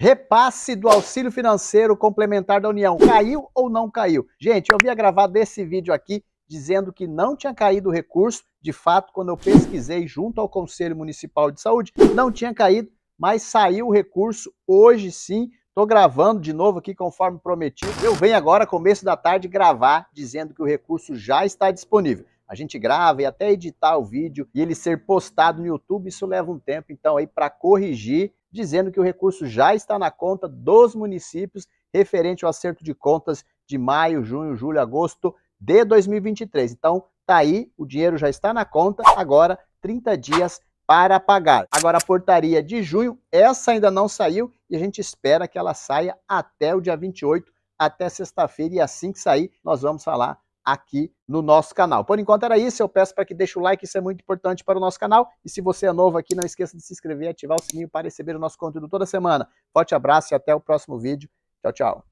Repasse do auxílio financeiro complementar da União. Caiu ou não caiu? Gente, eu havia gravado esse vídeo aqui dizendo que não tinha caído o recurso. De fato, quando eu pesquisei junto ao Conselho Municipal de Saúde, não tinha caído, mas saiu o recurso hoje sim. Estou gravando de novo aqui conforme prometido. Eu venho agora, começo da tarde, gravar dizendo que o recurso já está disponível. A gente grava e até editar o vídeo e ele ser postado no YouTube, isso leva um tempo. Então, aí, para corrigir, dizendo que o recurso já está na conta dos municípios referente ao acerto de contas de maio, junho, julho, agosto de 2023. Então, tá aí, o dinheiro já está na conta, agora 30 dias para pagar. Agora a portaria de junho, essa ainda não saiu e a gente espera que ela saia até o dia 28, até sexta-feira e assim que sair, nós vamos falar aqui no nosso canal. Por enquanto era isso, eu peço para que deixe o like, isso é muito importante para o nosso canal. E se você é novo aqui, não esqueça de se inscrever e ativar o sininho para receber o nosso conteúdo toda semana. Forte abraço e até o próximo vídeo. Tchau, tchau.